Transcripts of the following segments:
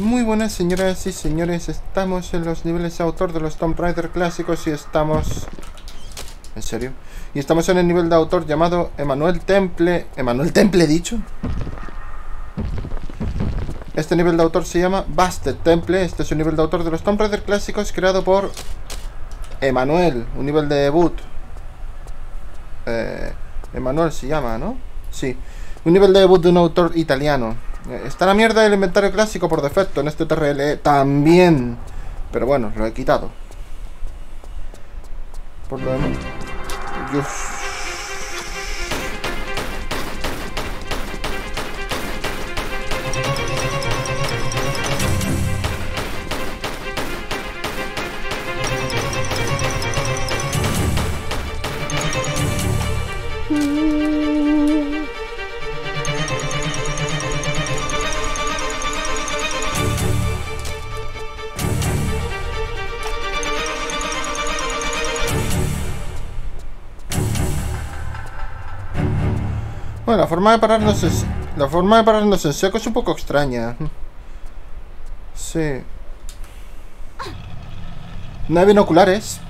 Muy buenas señoras y señores, estamos en los niveles autor de los Tomb Raider clásicos y estamos... ¿En serio? Y estamos en el nivel de autor llamado Emanuel Temple... ¿Emanuel Temple dicho? Este nivel de autor se llama Busted Temple, este es un nivel de autor de los Tomb Raider clásicos creado por... Emanuel, un nivel de debut. Eh, Emanuel se llama, ¿no? Sí. Un nivel de debut de un autor italiano. Eh, está la mierda del inventario clásico por defecto en este TRL también. Pero bueno, lo he quitado. Por lo demás. Bueno, la forma de pararnos es... La forma de pararnos en seco es un poco extraña. Sí. No hay binoculares.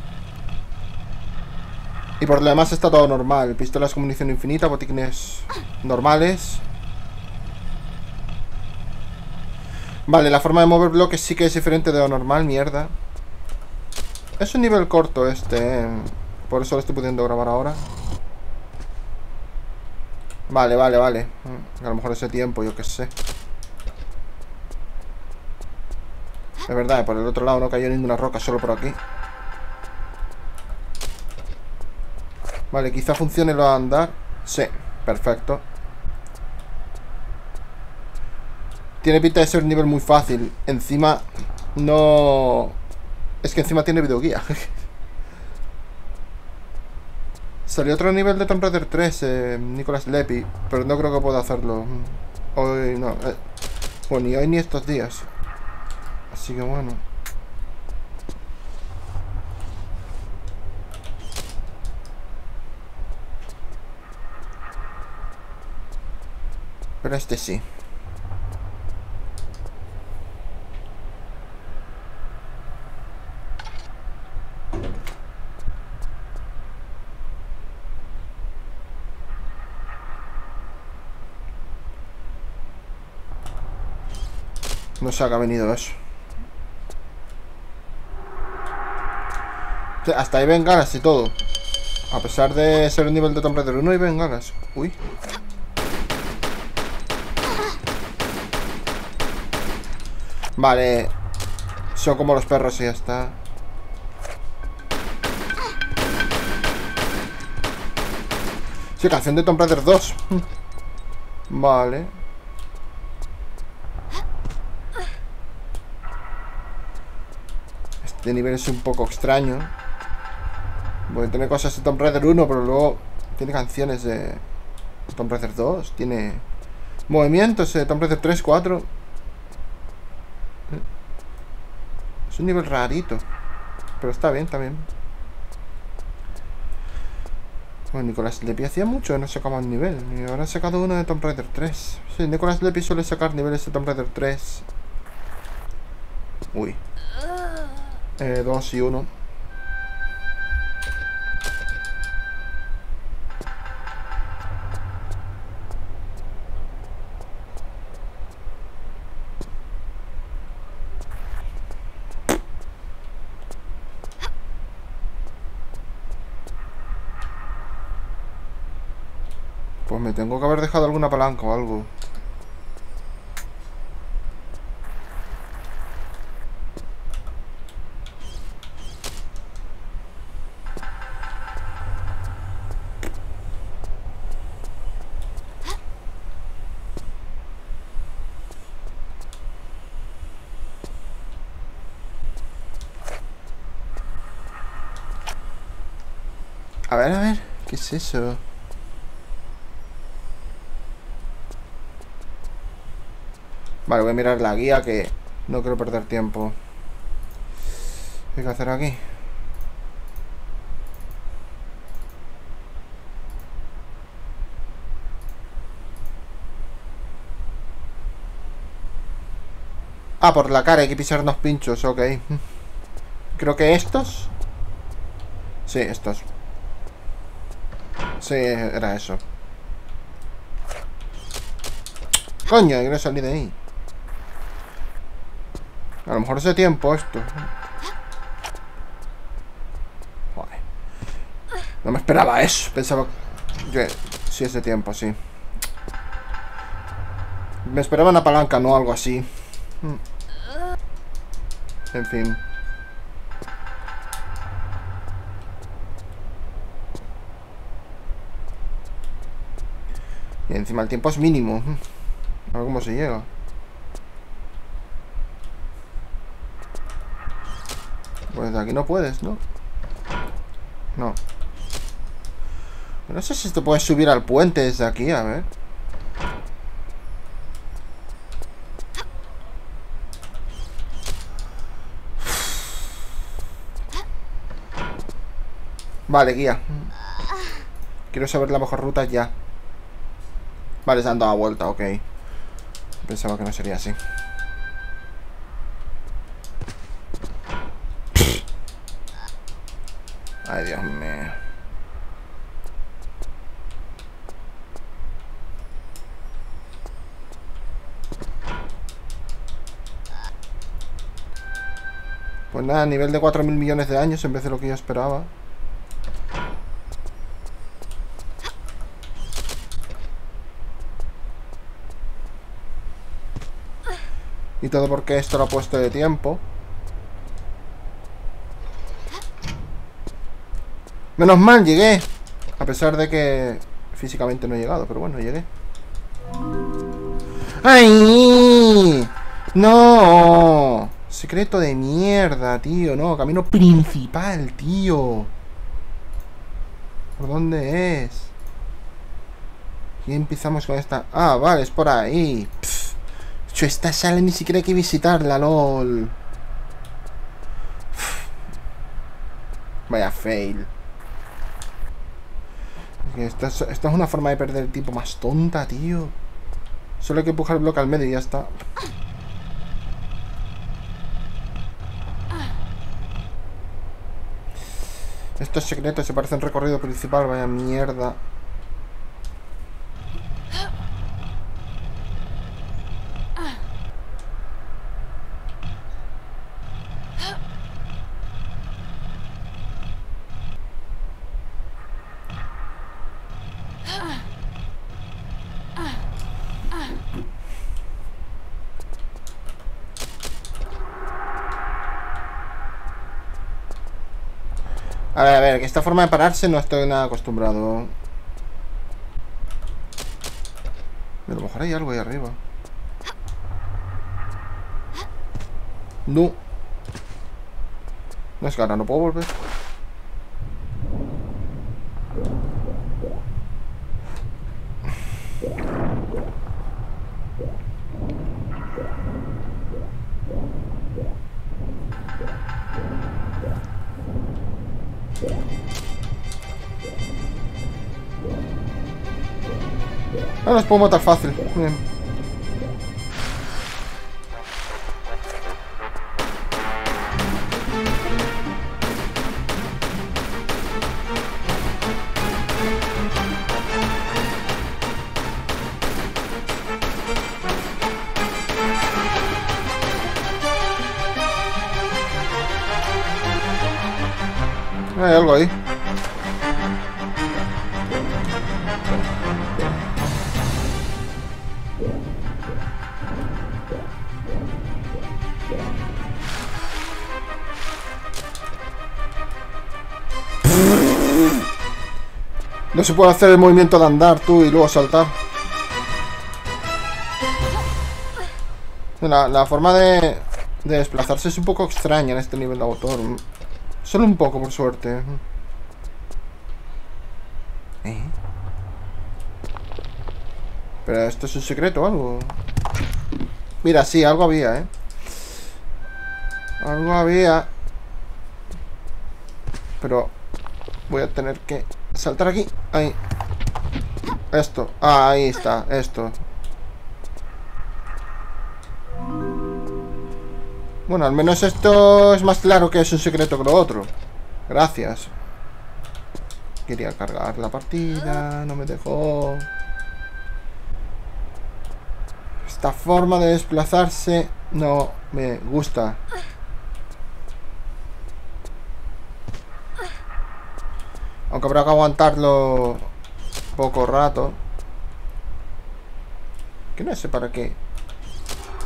Y por lo demás está todo normal. Pistolas con munición infinita, botiquines normales. Vale, la forma de mover bloques sí que es diferente de lo normal, mierda. Es un nivel corto este, eh. Por eso lo estoy pudiendo grabar ahora. Vale, vale, vale. A lo mejor ese tiempo, yo qué sé. Es verdad, por el otro lado no cayó ninguna roca, solo por aquí. Vale, quizá funcione lo de andar. Sí, perfecto. Tiene pinta de ser un nivel muy fácil. Encima, no... Es que encima tiene videoguía. Salió otro nivel de Tomb Raider 3, eh, Nicolas Lepi, pero no creo que pueda hacerlo. Hoy no. Eh, ni hoy ni estos días. Así que bueno. Pero este sí. No sé a qué ha venido eso. Hasta ahí ven ganas y todo. A pesar de ser un nivel de Tomb Raider 1 y ven ganas. Uy. Vale. Son como los perros y ya está. Sí, canción de Tomb Raider 2. Vale. Este nivel es un poco extraño. Bueno, tiene cosas de Tomb Raider 1, pero luego tiene canciones de Tomb Raider 2. Tiene movimientos de Tomb Raider 3, 4. Es un nivel rarito. Pero está bien, bien. Bueno, Nicolás Lepi hacía mucho no sacaba un nivel. Y ahora ha sacado uno de Tomb Raider 3. Sí, Nicolás Lepi suele sacar niveles de Tomb Raider 3. Uy. Eh, dos y uno. Pues me tengo que haber dejado alguna palanca o algo. A ver, a ver, ¿qué es eso? Vale, voy a mirar la guía que no quiero perder tiempo. ¿Qué hay que hacer aquí? Ah, por la cara hay que pisarnos pinchos, ok. Creo que estos. Sí, estos. Sí, era eso. Coño, que no salí de ahí. A lo mejor ese tiempo esto. No me esperaba eso. Pensaba que... Sí, ese tiempo, sí. Me esperaba una palanca, no algo así. En fin. Y encima el tiempo es mínimo. A ver cómo se llega. Pues de aquí no puedes, ¿no? No. No sé si te puedes subir al puente desde aquí, a ver. Vale, guía. Quiero saber la mejor ruta ya. Vale, se han dado vuelta, ok. Pensaba que no sería así. Ay, Dios mío. Pues nada, nivel de 4.000 millones de años en vez de lo que yo esperaba. Y todo porque esto lo ha puesto de tiempo. Menos mal, llegué. A pesar de que físicamente no he llegado, pero bueno, llegué. ¡Ay! ¡No! Secreto de mierda, tío. No, camino principal, tío. ¿Por dónde es? Y empezamos con esta... Ah, vale, es por ahí. Esta sala ni siquiera hay que visitarla, lol. Vaya fail. Esta es, esta es una forma de perder el tiempo más tonta, tío. Solo hay que empujar el bloque al medio y ya está. Estos secretos se parecen recorrido principal, vaya mierda. A ver, a ver, que esta forma de pararse no estoy nada acostumbrado. A lo mejor hay algo ahí arriba. No. No es que ahora no puedo volver. Puedo matar fácil. Bien. Ahí. Se puede hacer el movimiento de andar tú y luego saltar. La, la forma de, de desplazarse es un poco extraña en este nivel de autor. Solo un poco, por suerte. ¿Eh? Pero esto es un secreto o algo. Mira, sí, algo había, ¿eh? Algo había. Pero voy a tener que saltar aquí. Ahí. Esto. Ah, ahí está. Esto. Bueno, al menos esto es más claro que es un secreto que lo otro. Gracias. Quería cargar la partida, no me dejó. Esta forma de desplazarse no me gusta. Aunque habrá que aguantarlo poco rato. Que no sé para qué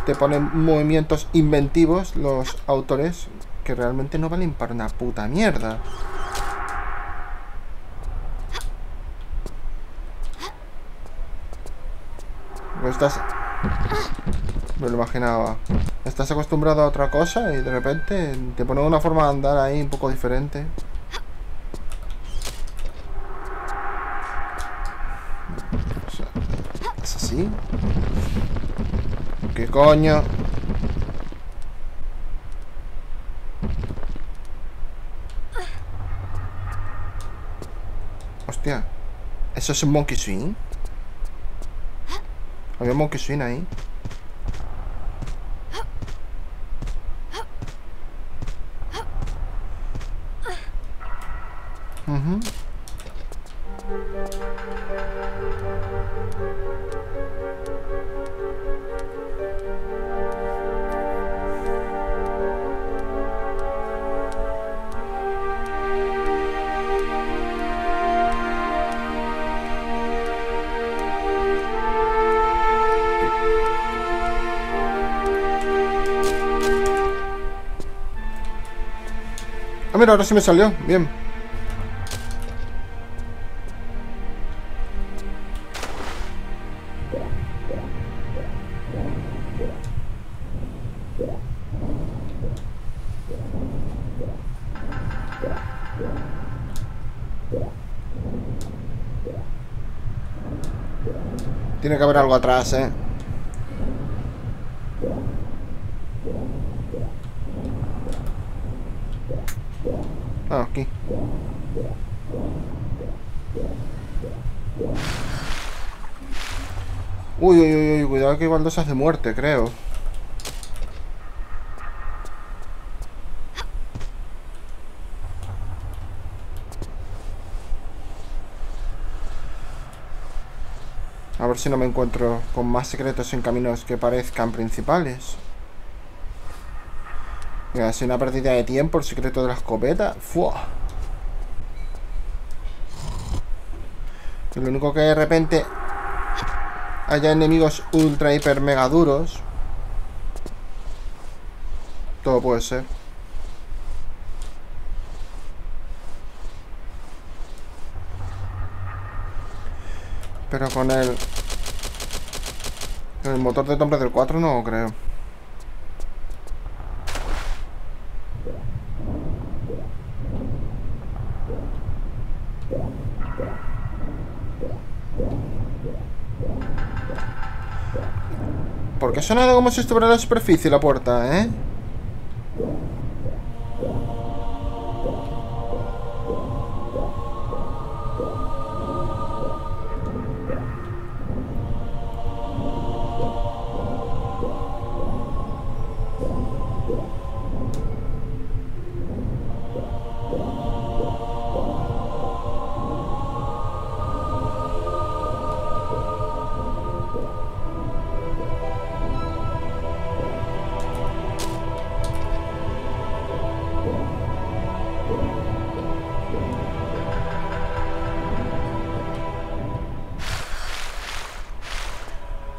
te ponen movimientos inventivos los autores que realmente no valen para una puta mierda. estás... Me lo imaginaba. Estás acostumbrado a otra cosa y de repente te ponen una forma de andar ahí un poco diferente. ¿Es así? ¿Qué coño? Hostia. ¿Eso es un monkey swing? Había monkey swing ahí. Ahora sí me salió. Bien. Tiene que haber algo atrás, eh. Ah, aquí. Uy, uy, uy, uy, cuidado que igual se hace muerte, creo. A ver si no me encuentro con más secretos en caminos que parezcan principales. Si una partida de tiempo, el secreto de la escopeta. ¡Fua! Lo único que de repente haya enemigos ultra, hiper, mega duros. Todo puede ser. Pero con el... El motor de Tomb del 4 no creo. Porque sonado como si estuviera en la superficie la puerta, ¿eh?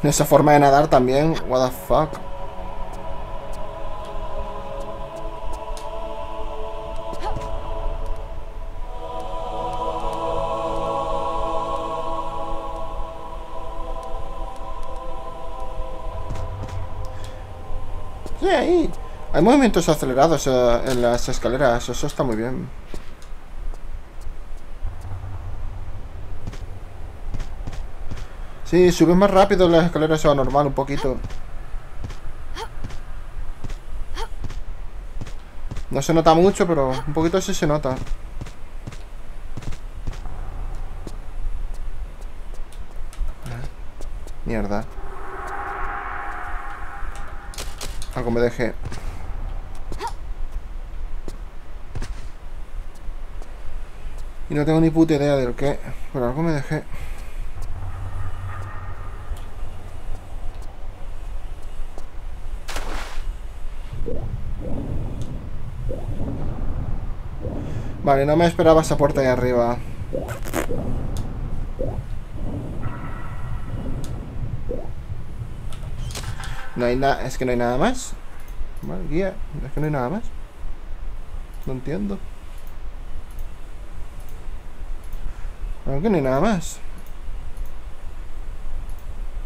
Esa forma de nadar también, what the fuck. Sí. Hay movimientos acelerados eh, en las escaleras, eso está muy bien. Sí, subes más rápido las escaleras, eso normal un poquito. No se nota mucho, pero un poquito sí se nota. Mierda. Algo me dejé. Y no tengo ni puta idea del qué. Pero algo me dejé. Vale, no me esperaba esa puerta ahí arriba. No hay nada, es que no hay nada más. Vale, guía, es que no hay nada más. No entiendo. Creo que no hay nada más.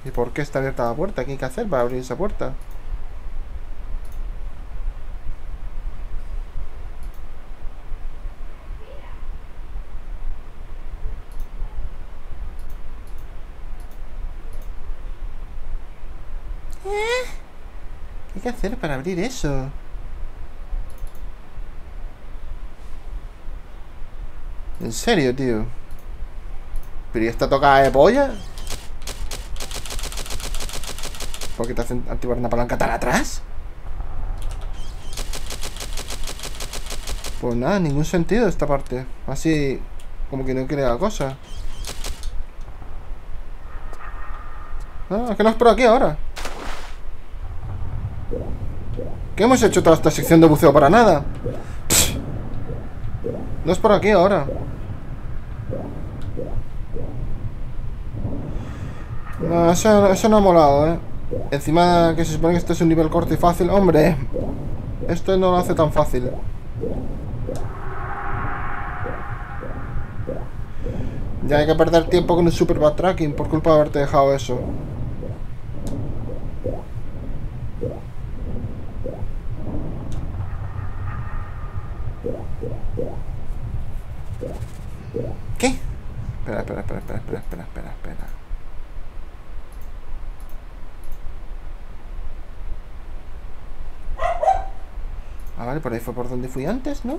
¿Y por qué está abierta la puerta? ¿Qué hay que hacer para abrir esa puerta? ¿Qué hay que hacer para abrir eso? ¿En serio, tío? ¿Pero y esta tocada de polla? ¿Por qué te hacen activar una palanca tan atrás? Pues nada, ningún sentido esta parte. Así como que no quiere la cosa. Ah, es que no es por aquí ahora. ¿Qué hemos hecho toda esta sección de buceo para nada? No es por aquí ahora. Eso no ha molado, ¿eh? Encima que se supone que este es un nivel corto y fácil. ¡Hombre! Esto no lo hace tan fácil. Ya hay que perder tiempo con el super backtracking por culpa de haberte dejado eso. Por ahí fue por donde fui antes, ¿no?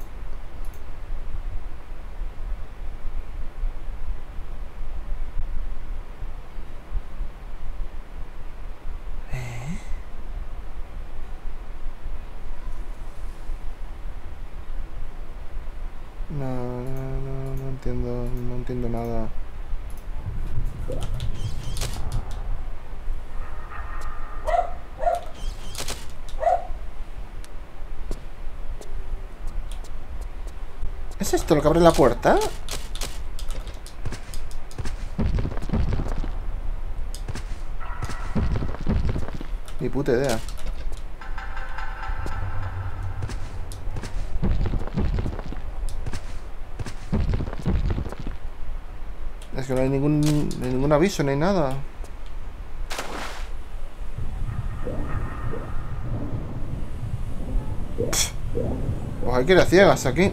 ¿Eh? No, no, no, no entiendo, no entiendo nada. ¿Es esto lo que abre la puerta? Ni puta idea. Es que no hay ningún, ningún aviso, no nada. Pff. Pues hay que ir a ciegas aquí.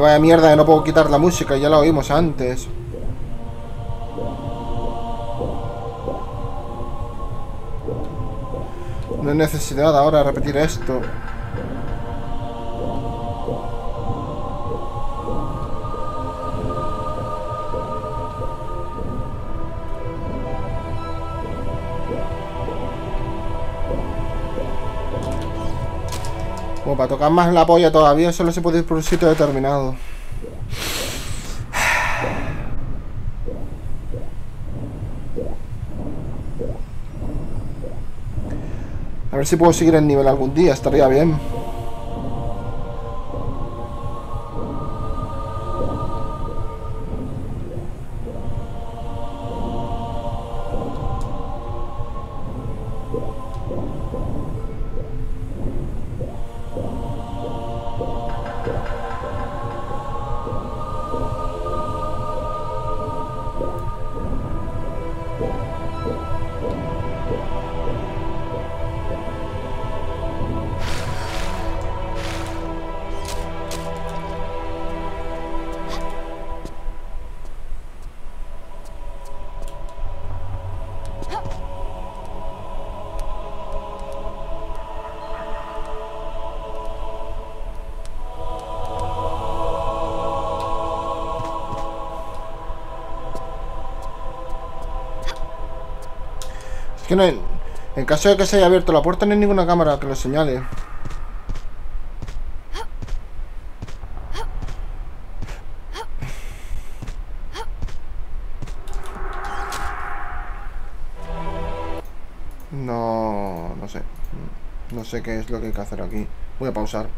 Vaya mierda que no puedo quitar la música, ya la oímos antes. No hay necesidad ahora repetir esto. Como para tocar más la polla todavía, solo se puede ir por un sitio determinado. A ver si puedo seguir el nivel algún día, estaría bien. Que no. En caso de que se haya abierto la puerta no hay ninguna cámara que lo señale. No... no sé. No sé qué es lo que hay que hacer aquí. Voy a pausar.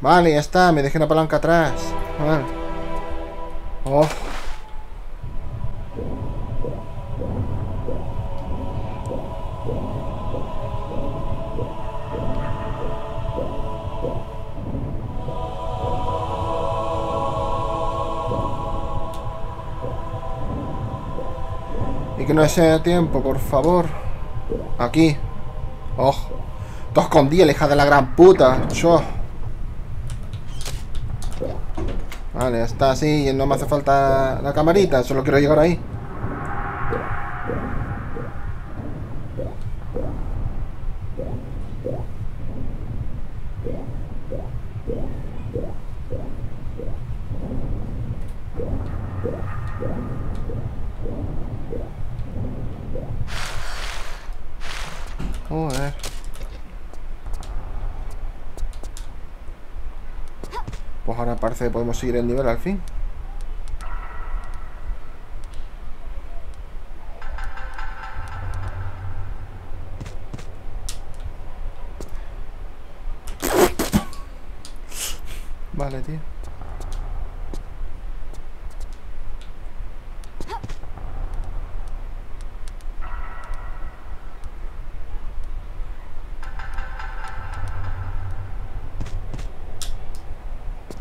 Vale, ya está. Me dejé una palanca atrás. Vale. Oh. Y sea tiempo, por favor. Aquí. Oh. Dos con la hija de la gran puta. Yo. Vale, está así. No me hace falta la camarita. Solo quiero llegar ahí. Joder. Pues ahora parece que podemos seguir el nivel al fin. Vale, tío.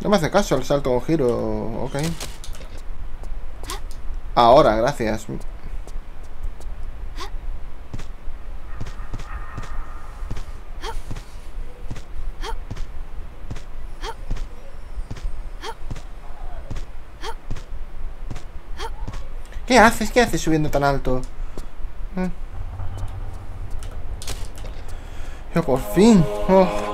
No me hace caso el salto o giro. Ok. Ahora, gracias. ¿Qué haces? ¿Qué haces subiendo tan alto? ¿Eh? Yo por fin. Oh.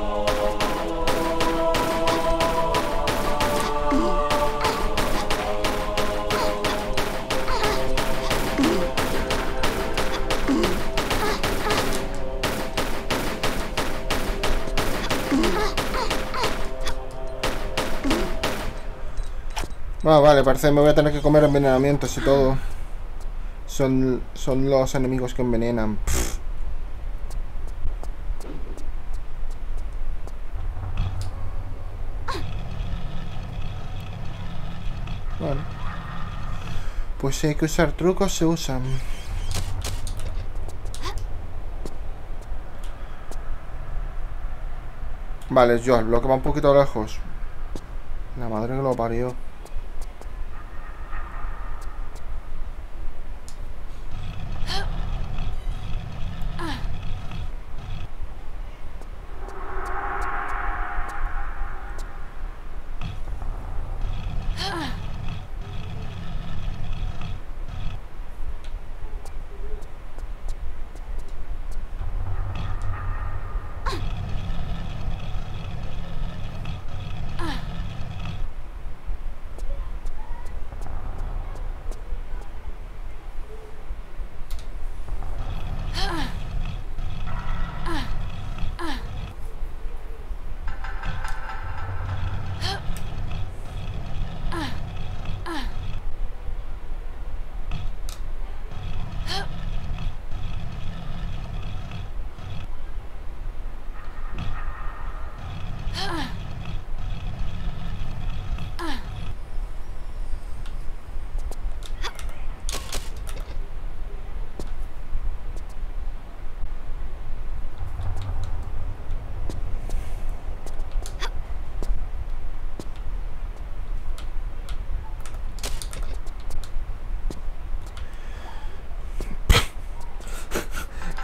Ah, vale, parece que me voy a tener que comer envenenamientos y todo. Son, son los enemigos que envenenan. Vale. Pues si hay que usar trucos, se usan. Vale, yo, el bloque va un poquito lejos. La madre que lo parió.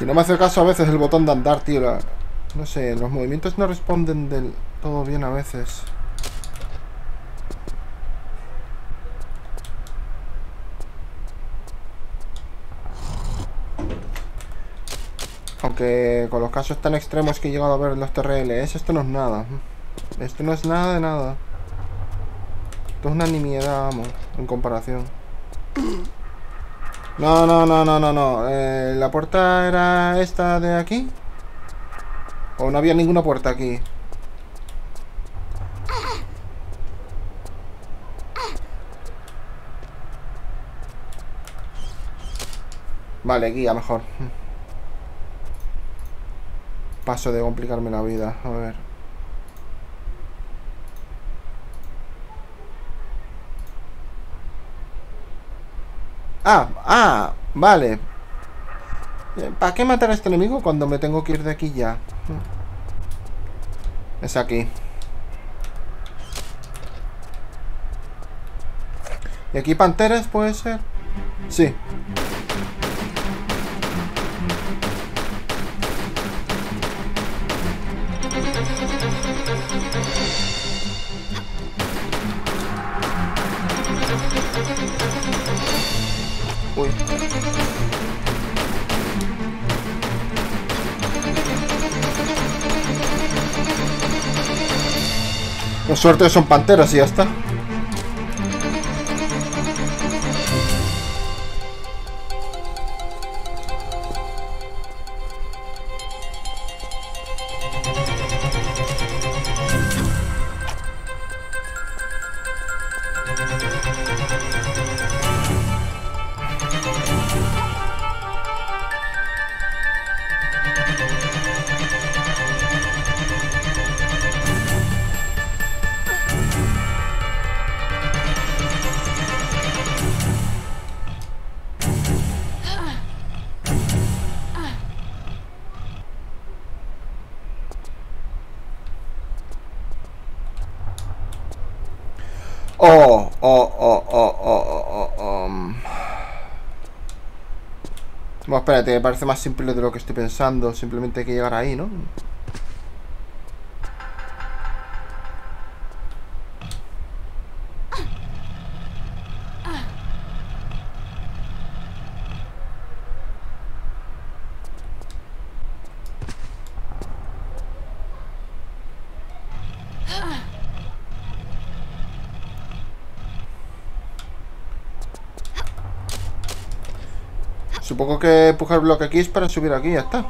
No me hace caso a veces el botón de andar, tío. No sé, los movimientos no responden del todo bien a veces. Aunque con los casos tan extremos que he llegado a ver en los TRLs, esto no es nada. Esto no es nada de nada. Esto es una nimiedad, amo, en comparación. No, no, no, no, no, no. Eh, ¿La puerta era esta de aquí? ¿O no había ninguna puerta aquí? Vale, guía mejor. Paso de complicarme la vida. A ver. Ah, ah, vale. Eh, ¿Para qué matar a este enemigo cuando me tengo que ir de aquí ya? Es aquí. ¿Y aquí panteras puede ser? Sí. Suerte son panteras y ya está. Oh, oh, oh, oh, oh, oh, oh. um. Bueno, espérate, me parece más simple de lo que estoy pensando. Simplemente hay que llegar ahí, ¿no? Supongo que empujar bloque aquí es para subir aquí, ya está.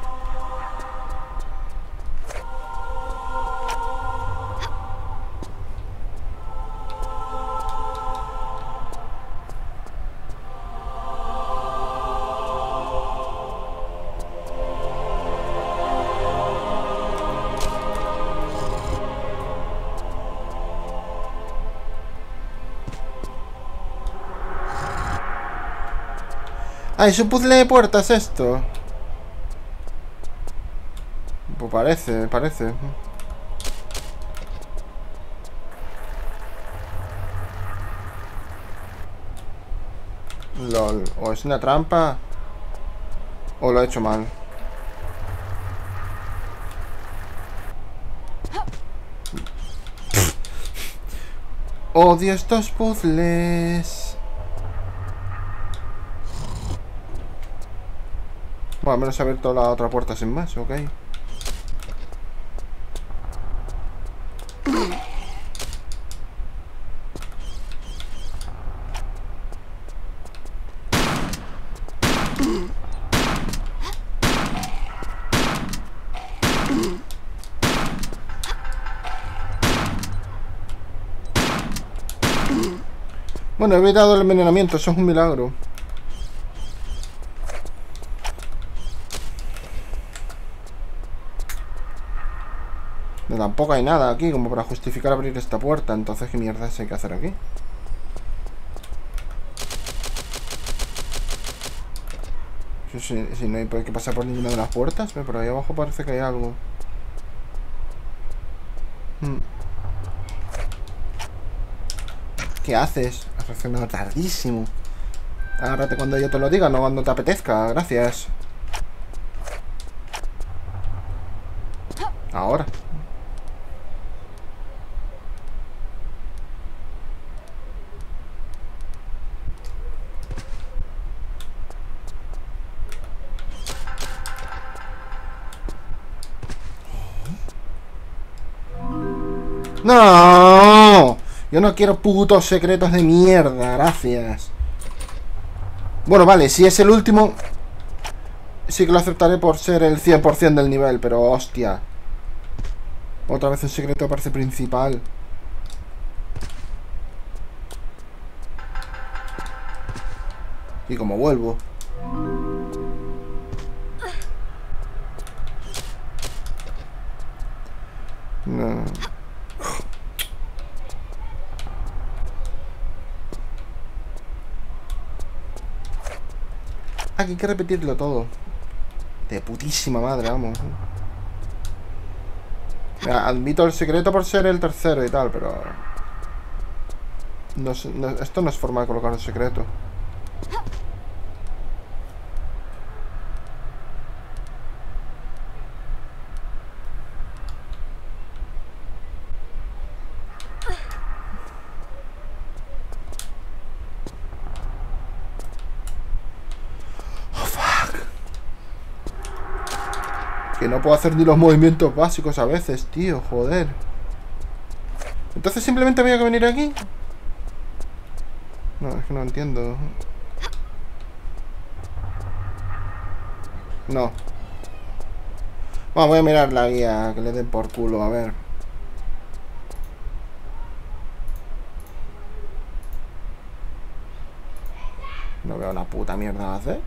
Ah, es un puzzle de puertas esto. Pues parece, parece. LOL. O es una trampa. O lo he hecho mal. Odio estos puzzles. Bueno, al menos he abierto la otra puerta sin más, ok. Bueno, he evitado el envenenamiento, eso es un milagro. Tampoco hay nada aquí como para justificar abrir esta puerta. Entonces, ¿qué mierda hay que hacer aquí? Si, si no hay que pasar por ninguna de las puertas, pero ahí abajo parece que hay algo. Hmm. ¿Qué haces? Has reaccionado tardísimo. Agárrate cuando yo te lo diga, no cuando te apetezca. Gracias. Ahora. ¡No! Yo no quiero putos secretos de mierda, gracias. Bueno, vale, si es el último Sí que lo aceptaré por ser el 100% del nivel Pero hostia Otra vez un secreto parece principal Y como vuelvo No Aquí hay que repetirlo todo. De putísima madre, vamos. admito el secreto por ser el tercero y tal, pero... esto no es forma de colocar un secreto. No puedo hacer ni los movimientos básicos a veces, tío, joder. Entonces simplemente voy a venir aquí. No, es que no entiendo. No. Bueno, voy a mirar la guía, que le den por culo, a ver. No veo una puta mierda hacer.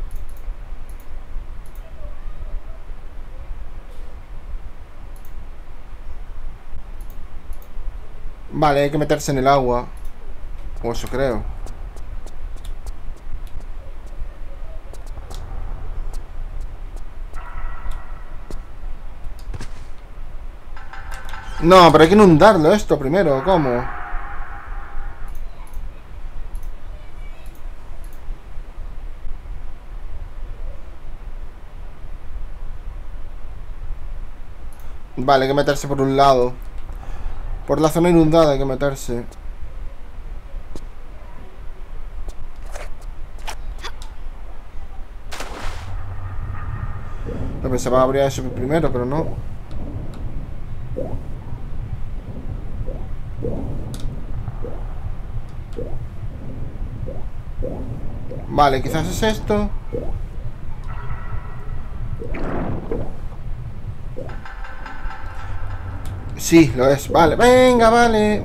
Vale, hay que meterse en el agua. O eso creo. No, pero hay que inundarlo esto primero, ¿cómo? Vale, hay que meterse por un lado. Por la zona inundada hay que meterse. Pensaba abrir eso primero, pero no. Vale, quizás es esto. Sí, lo es. Vale, venga, vale.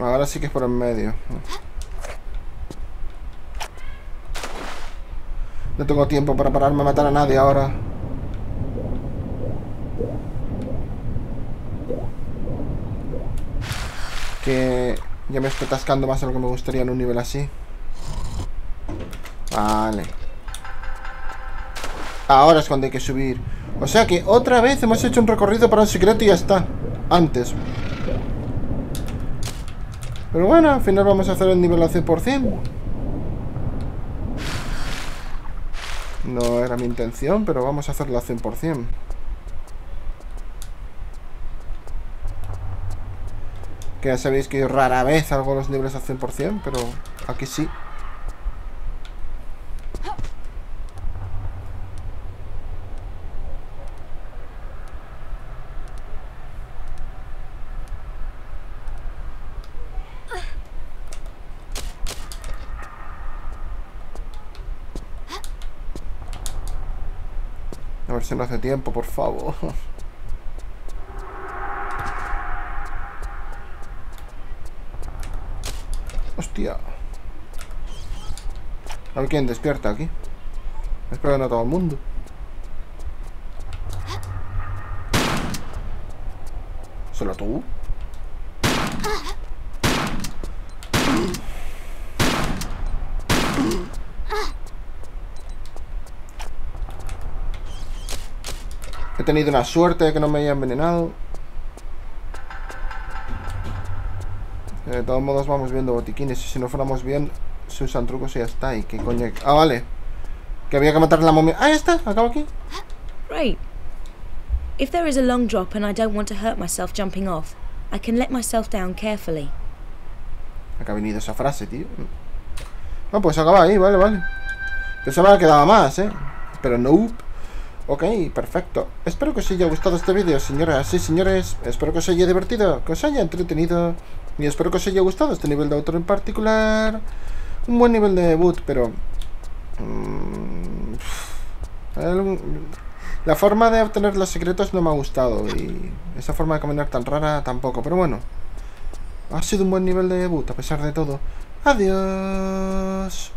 Ahora sí que es por en medio. No tengo tiempo para pararme a matar a nadie ahora. Que ya me estoy atascando más de lo que me gustaría en un nivel así. Vale. Ahora es cuando hay que subir. O sea que otra vez hemos hecho un recorrido para un secreto y ya está. Antes. Pero bueno, al final vamos a hacer el nivel al 100%. No era mi intención, pero vamos a hacerlo al 100%. Que ya sabéis que yo rara vez hago los niveles al 100%, pero aquí sí. A ver si no hace tiempo, por favor. Hostia. A ver quién despierta aquí. Espero que no todo el mundo. ¿Solo tú? He tenido una suerte de que no me haya envenenado. Todos modos vamos viendo botiquines y si no fuéramos bien se usan trucos y ya está. ¿Y qué coño? Ah, vale. Que había que matar la momia. Ah, ya está, acabo aquí. Right. If there is a long drop and I don't want to hurt myself jumping off, I can let myself down carefully. Acá ha venido esa frase, tío. No, pues acaba ahí, vale, vale. Pensaba que quedaba más, ¿eh? Pero no. Ok, perfecto. Espero que os haya gustado este vídeo, señoras y señores. Espero que os haya divertido, que os haya entretenido. Y espero que os haya gustado este nivel de autor en particular. Un buen nivel de debut, pero... mm, la forma de obtener los secretos no me ha gustado. Y esa forma de caminar tan rara tampoco. Pero bueno. Ha sido un buen nivel de debut, a pesar de todo. Adiós.